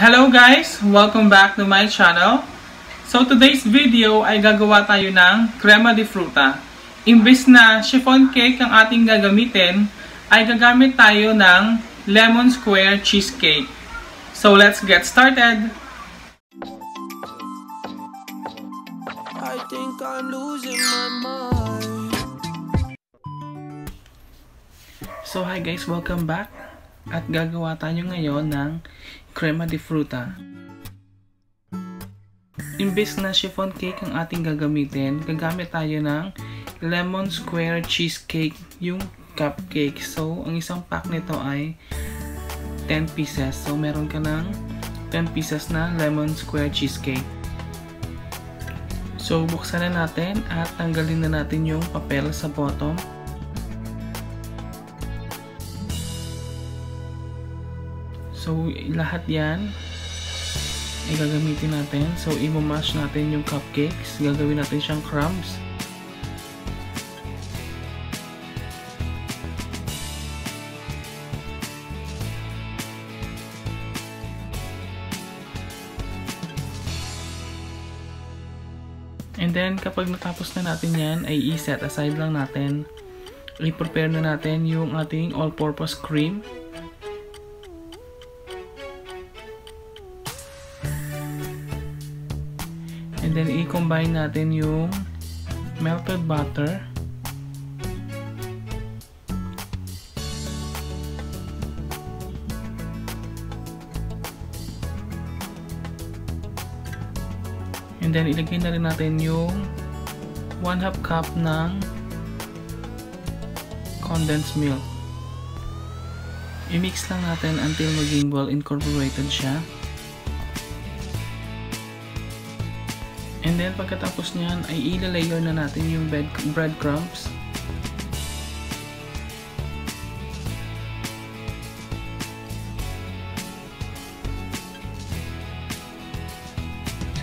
Hello guys! Welcome back to my channel. So today's video ay gagawa tayo ng crema de fruta. Imbis na chiffon cake ang ating gagamitin, ay gagamit tayo ng lemon square cheesecake. So let's get started! I think I'm losing my mind. So hi guys, welcome back. At gagawa tayo ngayon ng crema de fruta. Imbes na chiffon cake ang ating gagamitin, gagamit tayo ng lemon square cheesecake, yung cupcake. So, ang isang pack nito ay 10 pieces. So, meron ka ng 10 pieces na lemon square cheesecake. So, buksan na natin at tanggalin na natin yung papel sa bottom. So, lahat yan ay gagamitin natin. So, i-mash natin yung cupcakes. Gagawin natin siyang crumbs. And then, kapag natapos na natin yan, ay i-set aside lang natin. I-prepare na natin yung ating all-purpose cream. And then, i-combine natin yung melted butter. And then, ilagay na rin natin yung 1 half cup ng condensed milk. I-mix lang natin until maging well incorporated siya. And then, pagkatapos niyan, ay ilalayer na natin yung breadcrumbs.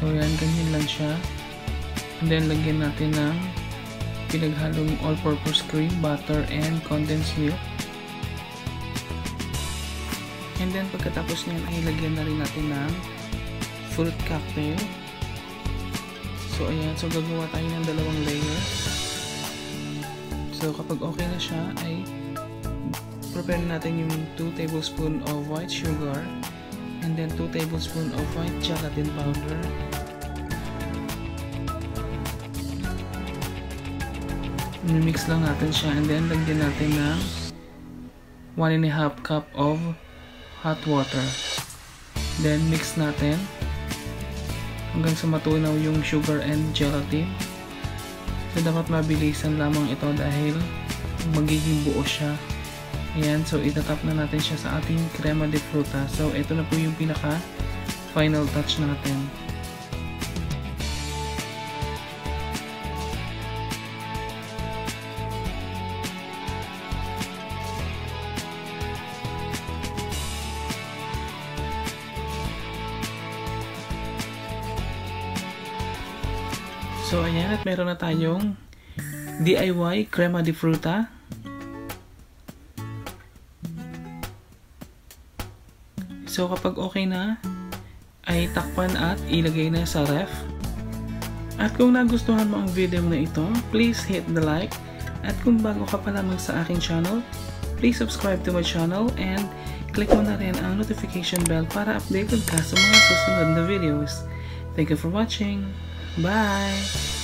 So, yan, ganyan lang siya. And then, lagyan natin ng pinaghalong all-purpose cream, butter, and condensed milk. And then, pagkatapos niyan, ay lagyan na rin natin ng fruit cocktail. So, ayan. So, gagawa tayo ng dalawang layer. So, kapag okay na siya, ay prepare natin yung 2 tablespoon of white sugar and then 2 tablespoon of white gelatin powder. Mix lang natin siya and then lagyan natin ng 1 and a half cup of hot water. Then, mix natin hanggang sa matunaw yung sugar and gelatin. So, dapat mabilisan lamang ito dahil magiging buo siya. Ayan, so itatap na natin siya sa ating crema de fruta. So, ito na po yung pinaka final touch natin. So, ayan. At meron na tayong DIY crema de fruta. So, kapag okay na, ay takpan at ilagay na sa ref. At kung nagustuhan mo ang video na ito, please hit the like. At kung bago ka pa lamang sa aking channel, please subscribe to my channel and click mo na rin ang notification bell para updated ka sa mga susunod na videos. Thank you for watching! Bye!